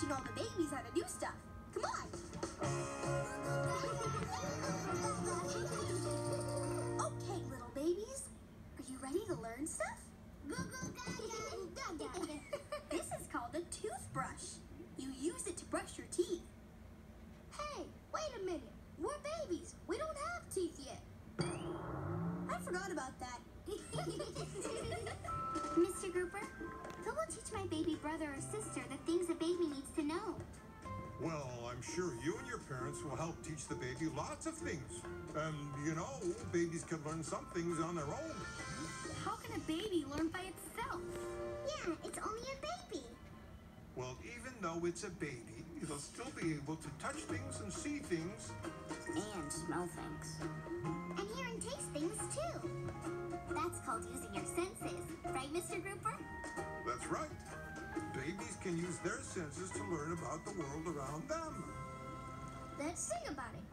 teaching all the babies how to do stuff. Come on. Okay, little babies. Are you ready to learn stuff? This is called a toothbrush. You use it to brush your teeth. Hey, wait a minute. We're babies. We don't have teeth yet. I forgot about that. Mr. Grouper, who will teach my baby brother or sister the things a baby I'm sure you and your parents will help teach the baby lots of things. And, you know, babies can learn some things on their own. How can a baby learn by itself? Yeah, it's only a baby. Well, even though it's a baby, it'll still be able to touch things and see things. And smell things. And hear and taste things too. That's called using your senses, right, Mr. Grouper? That's right. Can use their senses to learn about the world around them. Let's sing about it.